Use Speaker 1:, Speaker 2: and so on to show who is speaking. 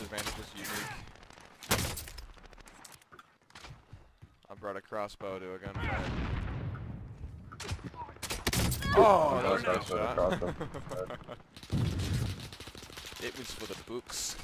Speaker 1: disadvantage is unique. I brought a crossbow to a gunfight. Oh, that was a
Speaker 2: nice
Speaker 1: shot.
Speaker 2: them.
Speaker 1: it was for the books.